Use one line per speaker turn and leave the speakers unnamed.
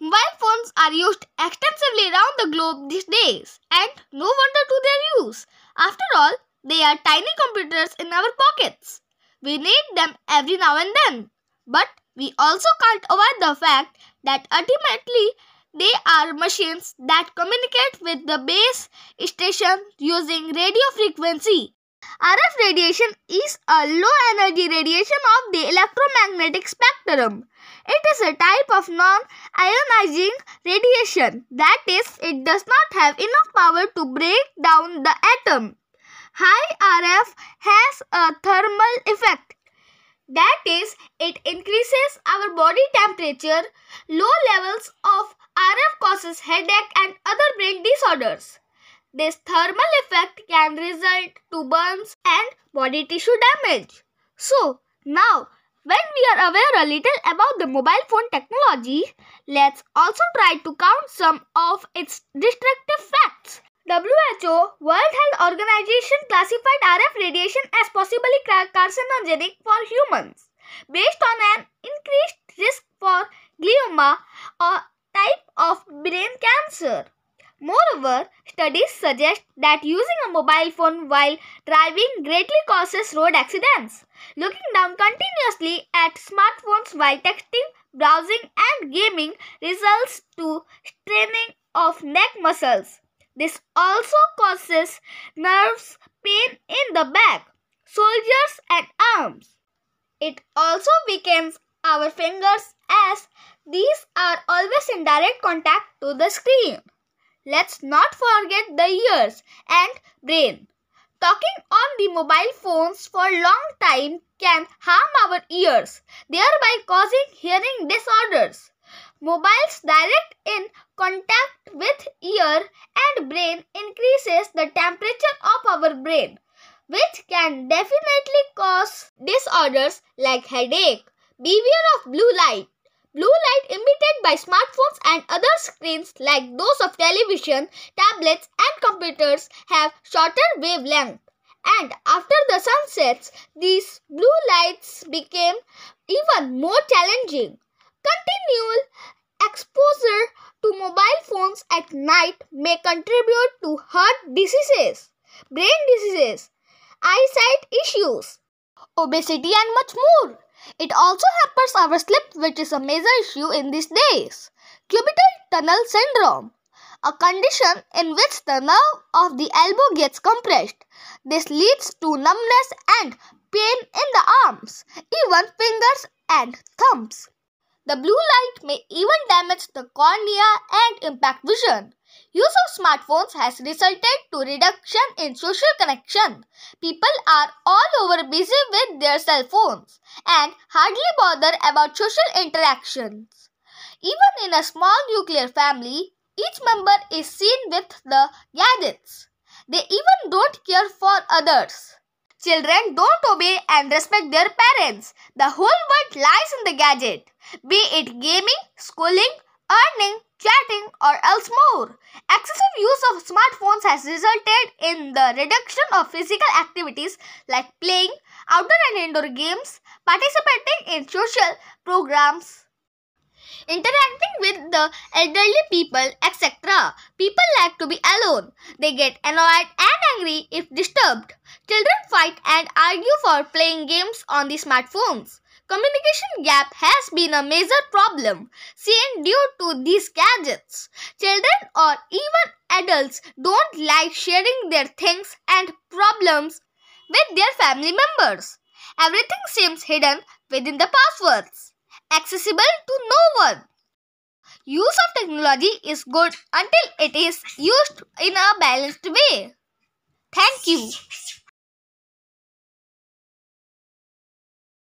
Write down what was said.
Mobile phones are used extensively around the globe these days, and no wonder to their use. After all, they are tiny computers in our pockets. We need them every now and then. But we also can't avoid the fact that ultimately they are machines that communicate with the base station using radio frequency. RF radiation is a low energy radiation of the electromagnetic spectrum. It is a type of non ionizing radiation, that is, it does not have enough power to break down the atom. High RF has a thermal effect. That is, it increases our body temperature. Low levels of RF causes headache and other brain disorders. This thermal effect can result to burns and body tissue damage. So, now when we are aware a little about the mobile phone technology, let's also try to count some of its destructive facts. WHO World Health Organization classified RF radiation as possibly carcinogenic for humans based on an increased risk for glioma, a type of brain cancer. Moreover, studies suggest that using a mobile phone while driving greatly causes road accidents. Looking down continuously at smartphones while texting, browsing and gaming results to straining of neck muscles. This also causes nerves pain in the back, shoulders and arms. It also weakens our fingers as these are always in direct contact to the screen. Let's not forget the ears and brain. Talking on the mobile phones for long time can harm our ears, thereby causing hearing disorders. Mobiles direct in contact with ear and brain increases the temperature of our brain, which can definitely cause disorders like headache. Beware of blue light. Blue light emitted by smartphones and other screens like those of television, tablets and computers have shorter wavelength. And after the sun sets, these blue lights became even more challenging. Continual exposure to mobile phones at night may contribute to heart diseases, brain diseases, eyesight issues, obesity and much more. It also hampers our sleep which is a major issue in these days. Cubital tunnel syndrome, a condition in which the nerve of the elbow gets compressed. This leads to numbness and pain in the arms, even fingers and thumbs. The blue light may even damage the cornea and impact vision. Use of smartphones has resulted to reduction in social connection. People are all over busy with their cell phones and hardly bother about social interactions. Even in a small nuclear family, each member is seen with the gadgets. They even don't care for others. Children don't obey and respect their parents. The whole world lies in the gadget, be it gaming, schooling, earning, chatting or else more. Excessive use of smartphones has resulted in the reduction of physical activities like playing outdoor and indoor games, participating in social programs, interacting with the elderly people, etc. People like to be alone. They get annoyed and angry if disturbed. Children fight and argue for playing games on the smartphones. Communication gap has been a major problem seen due to these gadgets. Children or even adults don't like sharing their things and problems with their family members. Everything seems hidden within the passwords, accessible to no one. Use of technology is good until it is used in a balanced way. Thank you.